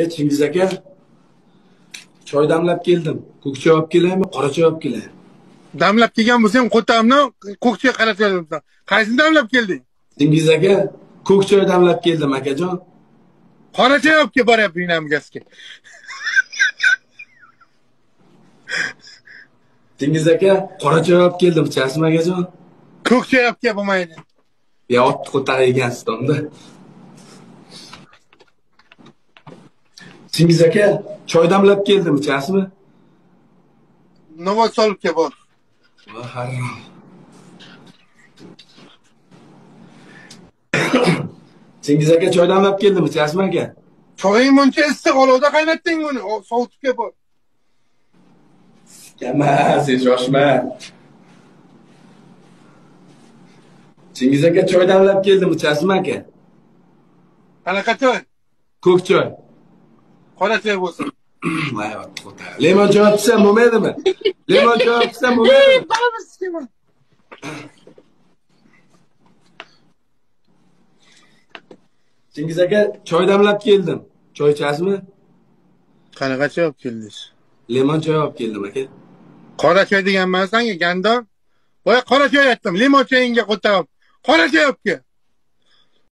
e chingiz aka choy damlab keldim. Ko'k choy olib kelaymi qora choy olib kelay? Damlab kelgan bo'lsang qo'tamni ko'kchiga qarab kelibsan qaysini damlab kelding? Chingiz aka ko'k choy damlab keldim akajon. Qora choy olib kelib boryapti uyinamgazga chingiz aka qora choy olib keldim ichasizmi akajon. Ko'k choy olib kel bo'lmaydi. Yo otni ko'tarib ekansiz unda chingiz aka choy damlab keldim ichasizmi solib kel bor. Voy harom. Chingiz aka choy damlab keldim ichasizmi aka? Choying buncha issiq olovda qaynatding buni O- sovutib kel bor. Emas sen shoshma. Chingiz aka choy damlab keldim ichasizmi aka? Qanaqa choy? Ko'k choy qora choy bo'lsin lemon choy olib bo'lmaydimi lemon choy olib bo'lmaydimi chingiz aka choy damlab keldim. Choy ichasizmi? Qanaqa choy olib keldingiz? Lemon choy olib keldim aka. Qora choy deganman sanga gandon voy qora choy aytdim. Limon choyingga qo'tarib qora choy olib kel